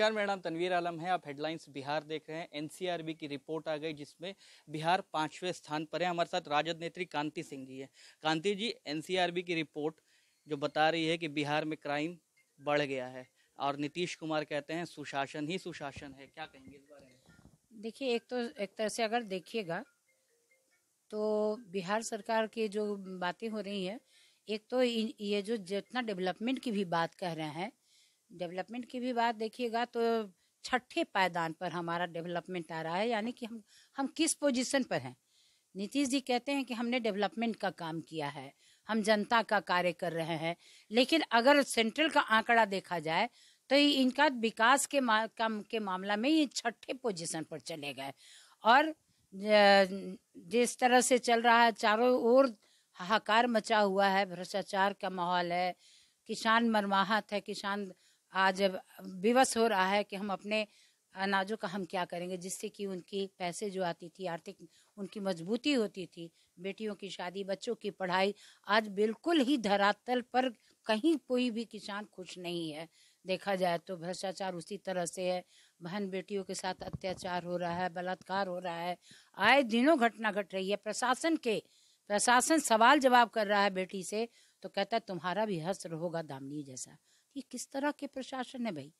नमस्कार, मेरा नाम तनवीर आलम है। आप हेडलाइंस बिहार देख रहे हैं। एनसीआरबी की रिपोर्ट आ गई, जिसमें बिहार पाँचवें स्थान पर है। हमारे साथ राजद नेत्री कांति सिंह जी है। कांति जी, एनसीआरबी की रिपोर्ट जो बता रही है कि बिहार में क्राइम बढ़ गया है और नीतीश कुमार कहते हैं, सुशासन ही सुशासन है। क्या कहेंगे इस बारे में? देखिए, एक तो एक तरह से अगर देखिएगा तो बिहार सरकार की जो बातें हो रही हैं, एक तो ये जो जितना डेवलपमेंट की भी बात कह रहे हैं डेवलपमेंट की भी बात देखिएगा तो छठे पायदान पर हमारा डेवलपमेंट आ रहा है, यानी कि हम हम किस पोजीशन पर हैं? नीतीश जी कहते हैं कि हमने डेवलपमेंट का काम किया है, हम जनता का कार्य कर रहे हैं, लेकिन अगर सेंट्रल का आंकड़ा देखा जाए तो इनका विकास के कम के मामला में ये छठे पोजीशन पर चले गए। और जिस तरह से चल रहा है, चारों ओर हाहाकार मचा हुआ है, भ्रष्टाचार का माहौल है, किसान मरमाहत है, किसान आज विवश हो रहा है कि हम अपने अनाजों का हम क्या करेंगे, जिससे कि उनकी पैसे जो आती थी, आर्थिक उनकी मजबूती होती थी, बेटियों की शादी, बच्चों की पढ़ाई, आज बिल्कुल ही धरातल पर कहीं कोई भी किसान खुश नहीं है। देखा जाए तो भ्रष्टाचार उसी तरह से है। बहन बेटियों के साथ अत्याचार हो रहा है, बलात्कार हो रहा है। आए दिनों घटना घट गट रही है। प्रशासन के, प्रशासन सवाल जवाब कर रहा है बेटी से तो कहता है, तुम्हारा भी हस्र होगा दामनी जैसा। ये किस तरह के प्रशासन है भाई?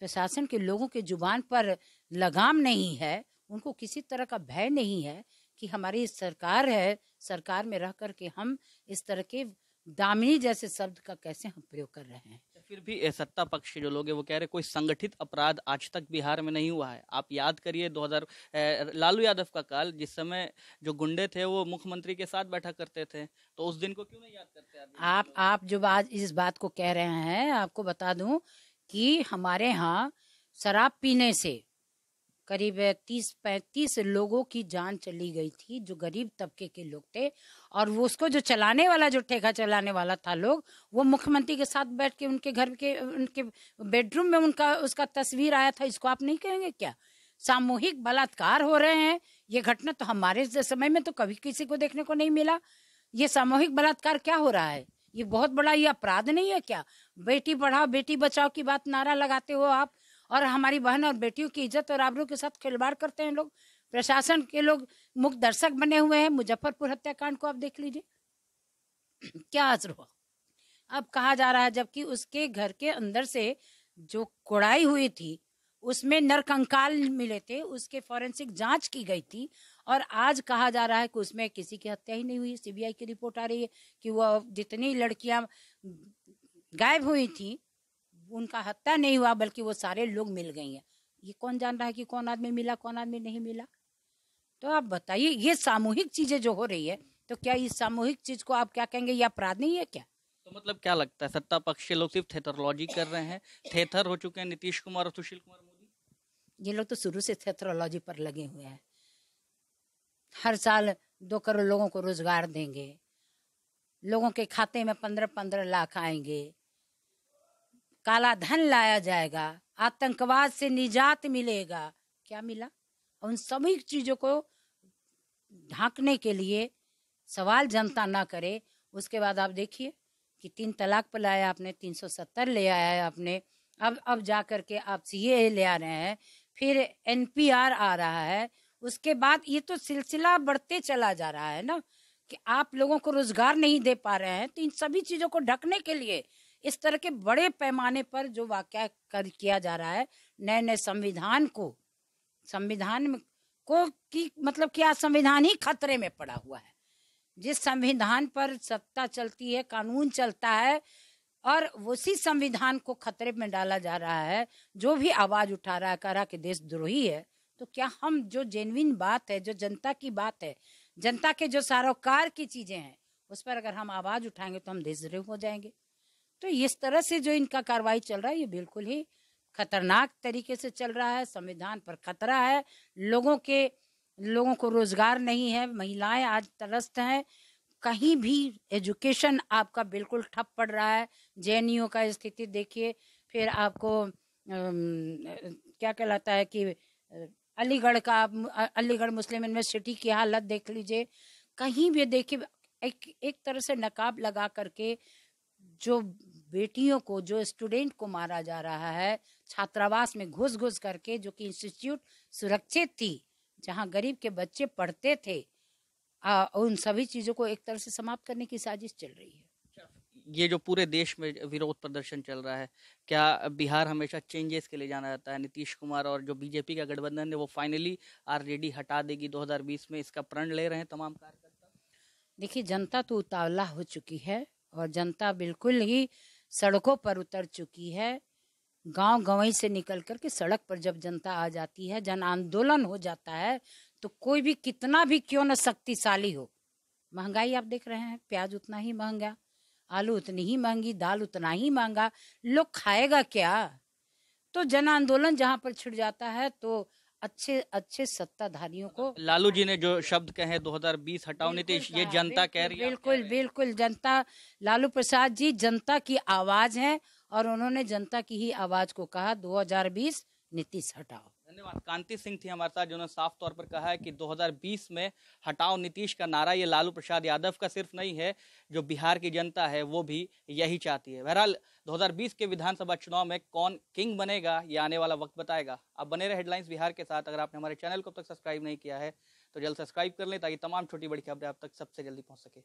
प्रशासन के लोगों के ज़ुबान पर लगाम नहीं है, उनको किसी तरह का भय नहीं है कि हमारी सरकार है, सरकार में रह करके हम इस तरह के दामिनी जैसे शब्द का कैसे हम प्रयोग कर रहे हैं। फिर भी सत्ता पक्ष के जो लोग हैं वो कह रहे कोई संगठित अपराध आज तक बिहार में नहीं हुआ है आप याद करिए 2000 ए, लालू यादव का काल जिस समय जो गुंडे थे वो मुख्यमंत्री के साथ बैठा करते थे तो उस दिन को क्यों नहीं याद करते? आप आप जो आज इस बात को कह रहे हैं आपको बता दूँ कि हमारे यहाँ शराब पीने से करीब तीस, पैंतीस लोगों की जान चली गई थी, जो गरीब तबके के लोग थे। और वो उसको जो चलाने वाला, जो ठेका चलाने वाला था लोग, वो मुख्यमंत्री के साथ बैठ के उनके घर के, उनके बेडरूम में उनका, उसका तस्वीर आया था, इसको आप नहीं कहेंगे क्या? सामूहिक बलात्कार हो रहे हैं। ये घटना तो हमारे समय में तो कभी किसी को देखने को नहीं मिला। ये सामूहिक बलात्कार क्या हो रहा है? ये बहुत बड़ा ये अपराध नहीं है क्या? बेटी पढ़ाओ, बेटी बचाओ की बात नारा लगाते हो आप? और हमारी बहन और बेटियों की इज़्ज़त और आबरू के साथ खिलवाड़ करते हैं लोग। प्रशासन के लोग मुख्य दर्शक बने हुए हैं। मुजफ्फरपुर हत्याकांड को आप देख लीजिए। क्या असर हुआ? अब कहा जा रहा है, जबकि उसके घर के अंदर से जो कोड़ाई हुई थी, उसमें नरकंकाल मिले थे। उसके फॉरेंसिक जाँच की गई थी और आज कहा जा रहा है कि उसमें किसी की हत्या ही नहीं हुई। सीबीआई की रिपोर्ट आ रही है कि वह जितनी लड़कियाँ गायब हुई थी उनका हत्या नहीं हुआ बल्कि वो सारे लोग मिल गई हैं। ये कौन जान रहा है कि कौन आदमी मिला कौन आदमी नहीं मिला? तो आप बताइए ये सामूहिक चीज़ें जो हो रही है तो क्या इस सामूहिक चीज़ को आप क्या कहेंगे ये अपराध नहीं है क्या? तो मतलब क्या लगता है सत्ता पक्ष के लोग सिर्फ़ थेथरोलॉजी कर रहे हैं? थेथर हो चुके हैं नीतीश कुमार और सुशील कुमार मोदी? ये लोग तो शुरू से थेथरोलॉजी पर लगे हुए हैं। हर साल दो करोड़ लोगों को रोज़गार देंगे। लोगों के खाते में पंद्रह पंद्रह लाख आएँगे। काला धन लाया जाएगा, आतंकवाद से निजात मिलेगा। क्या मिला? उन सभी चीज़ों को ढांकने के लिए सवाल जनता ना करे। उसके बाद आप देखिए कि तीन तलाक पर लाया आपने, तीन सौ सत्तर ले आया है आपने। अब अब जा करके आप सी ले आ रहे हैं, फिर एनपीआर आ रहा है। उसके बाद ये तो सिलसिला बढ़ते चला जा रहा है ना, कि आप लोगों को रोज़गार नहीं दे पा रहे हैं तो इन सभी चीज़ों को ढकने के लिए इस तरह के बड़े पैमाने पर जो वाक्य कर किया जा रहा है नए नए संविधान को संविधान को की मतलब क्या संविधान ही खतरे में पड़ा हुआ है। जिस संविधान पर सत्ता चलती है, कानून चलता है, और उसी संविधान को खतरे में डाला जा रहा है, जो भी आवाज़ उठा रहा है, कह रहा कि देशद्रोही है तो क्या हम जो जेनविन बात है, जो जनता की बात है, जनता के जो सारोकार की चीज़ें हैं, उस पर अगर हम आवाज़ उठाएँगे तो हम देशद्रोही हो जाएँगे। तो इस तरह से जो इनका कार्रवाई चल रहा है, ये बिल्कुल ही खतरनाक तरीके से चल रहा है। संविधान पर खतरा है। लोगों के, लोगों को रोज़गार नहीं है। महिलाएँ आज तरस्त हैं। कहीं भी एजुकेशन आपका बिल्कुल ठप पड़ रहा है। जे का स्थिति देखिए, फिर आपको क्या कहलाता है कि, अलीगढ़ का अलीगढ़ मुस्लिम यूनिवर्सिटी की हालत देख लीजिए। कहीं भी देखिए, एक एक तरह से नकाब लगा करके जो बेटियों को जो स्टूडेंट को मारा जा रहा है छात्रावास में घुस घुस करके जो कि इंस्टीट्यूट सुरक्षित थी जहाँ गरीब के बच्चे पढ़ते थे आ, उन सभी चीज़ों को एक तरह से समाप्त करने की साजिश चल रही है। ये जो पूरे देश में विरोध प्रदर्शन चल रहा है क्या बिहार हमेशा चेंजेस के लिए जाना जाता है? नीतीश कुमार और जो बीजेपी का गठबंधन है वो फाइनली आरजेडी हटा देगी 2020 में इसका प्रण ले रहे हैं तमाम कार्यकर्ता? देखिए जनता तो उतावला हो चुकी है और जनता बिल्कुल ही सड़कों पर उतर चुकी है। गाँव गंवई से निकल कर के सड़क पर जब जनता आ जाती है, जन आंदोलन हो जाता है तो कोई भी कितना भी क्यों न शक्तिशाली हो। महँगाई आप देख रहे हैं, प्याज उतना ही महँगा, आलू उतनी ही महँगी, दाल उतना ही महँगा, लोग खाएगा क्या? तो जन आंदोलन जहाँ पर छिड़ जाता है तो अच्छे अच्छे सत्ताधारियों को लालू जी ने जो शब्द कहे 2020 हटाओ नीतीश ये जनता कह रही है। बिल्कुल बिल्कुल जनता लालू प्रसाद जी जनता की आवाज़ है और उन्होंने जनता की ही आवाज़ को कहा 2020 नीतीश हटाओ। धन्यवाद। कांति सिंह थी हमारे साथ, जिन्होंने साफ़ तौर पर कहा है कि 2020 में हटाओ नीतीश का नारा, ये लालू प्रसाद यादव का सिर्फ़ नहीं है, जो बिहार की जनता है, वो भी यही चाहती है। बहरहाल 2020 के विधानसभा चुनाव में कौन किंग बनेगा, ये आने वाला वक्त बताएगा। अब बने रहे हेडलाइंस बिहार के साथ, अगर आपने हमारे चैनल को अब तक सब्सक्राइब नहीं किया है तो जल्द सब्सक्राइब कर लें, ताकि तमाम छोटी बड़ी खबरें आप तक सबसे जल्दी पहुँच सके।